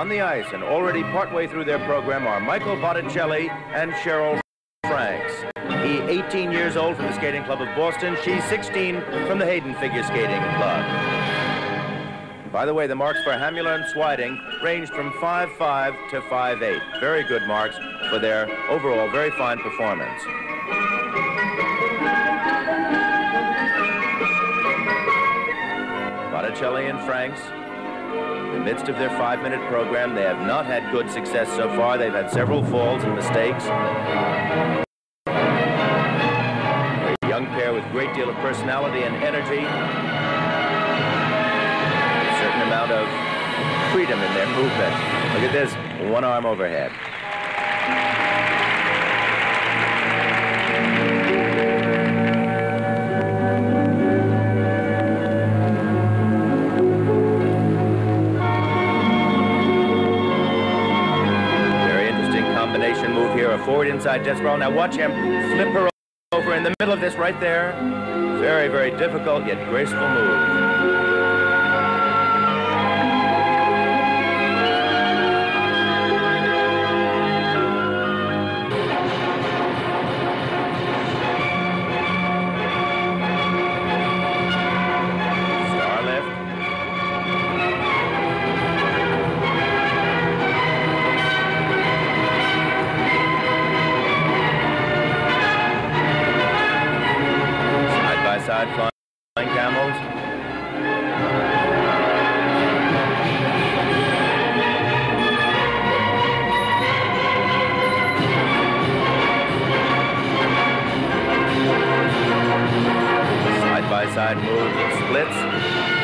On the ice and already partway through their program are Michael Botticelli and Cheryl Franks. He 18 years old from the Skating Club of Boston. She's 16 from the Hayden Figure Skating Club. By the way, the marks for Hamula and Sweiding ranged from 5'5 to 5'8. Very good marks for their overall very fine performance. Botticelli and Franks, in the midst of their five-minute program, they have not had good success so far. They've had several falls and mistakes. A young pair with a great deal of personality and energy. A certain amount of freedom in their movement. Look at this, one arm overhead. Forward inside death spiral. Now watch him flip her over in the middle of this right there. Very, very difficult yet graceful move. Side flying camels. Side by side moves and splits.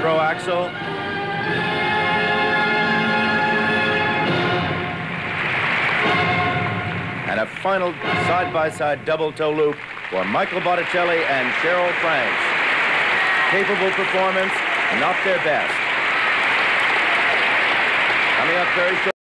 Throw axel. And a final side-by-side -side double toe loop for Michael Botticelli and Cheryl Franks. Capable performance, not their best. Coming up very short.